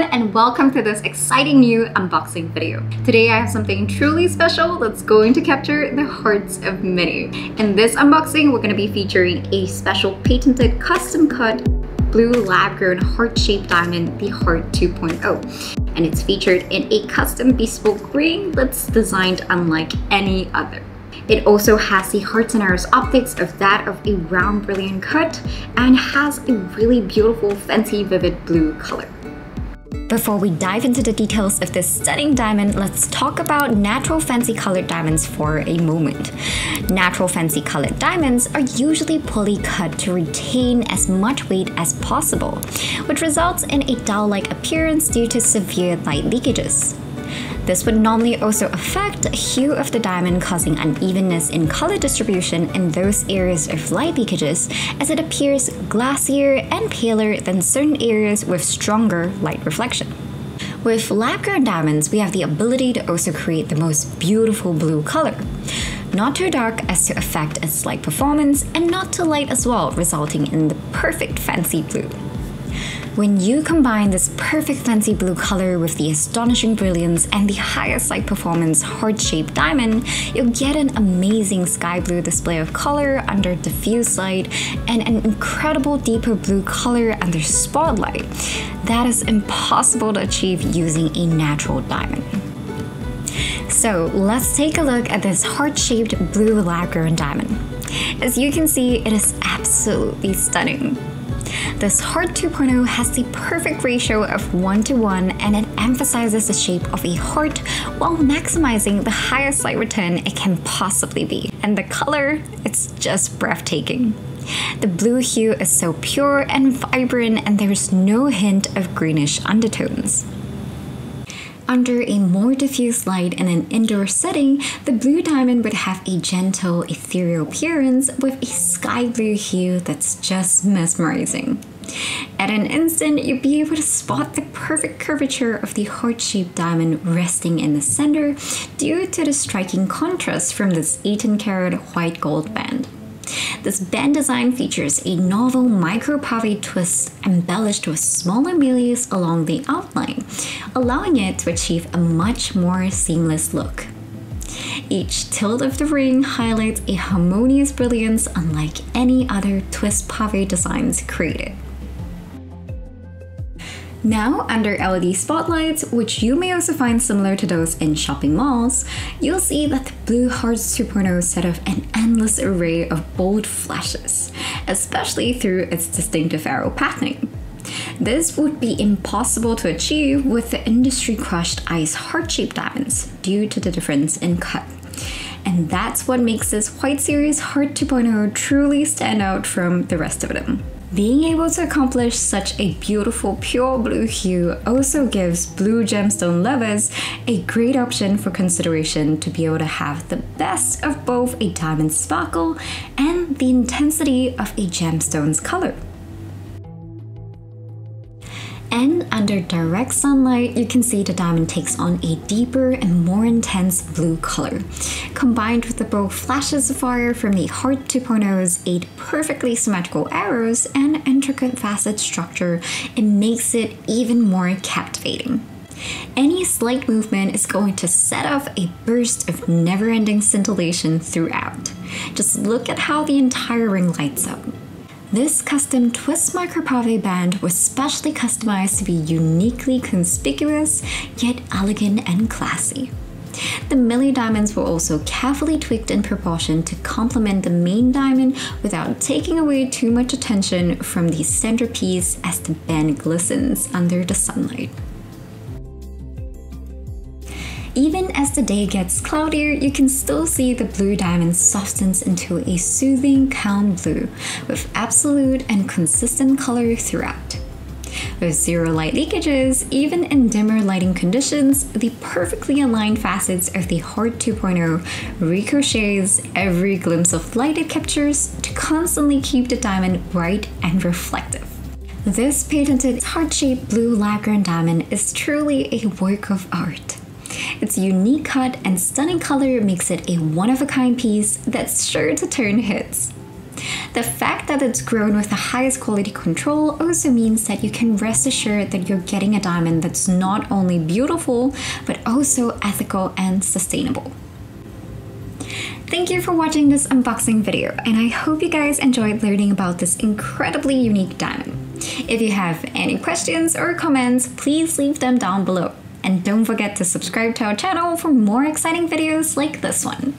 everyone and welcome to this exciting new unboxing video. Today I have something truly special that's going to capture the hearts of many. In this unboxing, we're going to be featuring a special patented custom cut blue lab-grown heart-shaped diamond, the Heart 2.0. And it's featured in a custom bespoke ring that's designed unlike any other. It also has the hearts and arrows optics of that of a round brilliant cut and has a really beautiful fancy vivid blue color. Before we dive into the details of this stunning diamond, let's talk about natural fancy colored diamonds for a moment. Natural fancy colored diamonds are usually poorly cut to retain as much weight as possible, which results in a dull-like appearance due to severe light leakages. This would normally also affect the hue of the diamond causing unevenness in color distribution in those areas of light leakages as it appears glassier and paler than certain areas with stronger light reflection. With lab-grown diamonds, we have the ability to also create the most beautiful blue color. Not too dark as to affect its light performance, and not too light as well, resulting in the perfect fancy blue. When you combine this perfect fancy blue color with the astonishing brilliance and the highest light performance heart-shaped diamond, you'll get an amazing sky blue display of color under diffuse light and an incredible deeper blue color under spotlight. That is impossible to achieve using a natural diamond. So let's take a look at this heart-shaped blue lab-grown diamond. As you can see, it is absolutely stunning. This Heart 2.0 has the perfect ratio of 1 to 1 and it emphasizes the shape of a heart while maximizing the highest light return it can possibly be. And the color, it's just breathtaking. The blue hue is so pure and vibrant and there's no hint of greenish undertones. Under a more diffuse light in an indoor setting, the blue diamond would have a gentle, ethereal appearance with a sky blue hue that's just mesmerizing. At an instant, you'd be able to spot the perfect curvature of the heart-shaped diamond resting in the center due to the striking contrast from this 18 karat white gold band. This band design features a novel micro pave twist embellished with small melees along the outline, allowing it to achieve a much more seamless look. Each tilt of the ring highlights a harmonious brilliance unlike any other twist pave designs created. Now, under LED spotlights, which you may also find similar to those in shopping malls, you'll see that the Blue Hearts 2.0 set off an endless array of bold flashes, especially through its distinctive arrow patterning. This would be impossible to achieve with the industry crushed ice heart-shaped diamonds due to the difference in cut. And that's what makes this White Series Heart 2.0 truly stand out from the rest of them. Being able to accomplish such a beautiful pure blue hue also gives blue gemstone lovers a great option for consideration to be able to have the best of both a diamond sparkle and the intensity of a gemstone's color. And under direct sunlight, you can see the diamond takes on a deeper and more intense blue color. Combined with the bold flashes of fire from the Heart 2.0's eight perfectly symmetrical arrows and intricate facet structure, it makes it even more captivating. Any slight movement is going to set off a burst of never-ending scintillation throughout. Just look at how the entire ring lights up. This custom twist micropave band was specially customized to be uniquely conspicuous, yet elegant and classy. The melee diamonds were also carefully tweaked in proportion to complement the main diamond without taking away too much attention from the centerpiece as the band glistens under the sunlight. Even as the day gets cloudier, you can still see the blue diamond softens into a soothing, calm blue with absolute and consistent color throughout. With zero light leakages, even in dimmer lighting conditions, the perfectly aligned facets of the Heart 2.0 ricochets every glimpse of light it captures to constantly keep the diamond bright and reflective. This patented heart-shaped blue lab-grown diamond is truly a work of art. Its unique cut and stunning color makes it a one-of-a-kind piece that's sure to turn heads. The fact that it's grown with the highest quality control also means that you can rest assured that you're getting a diamond that's not only beautiful, but also ethical and sustainable. Thank you for watching this unboxing video, and I hope you guys enjoyed learning about this incredibly unique diamond. If you have any questions or comments, please leave them down below. And don't forget to subscribe to our channel for more exciting videos like this one.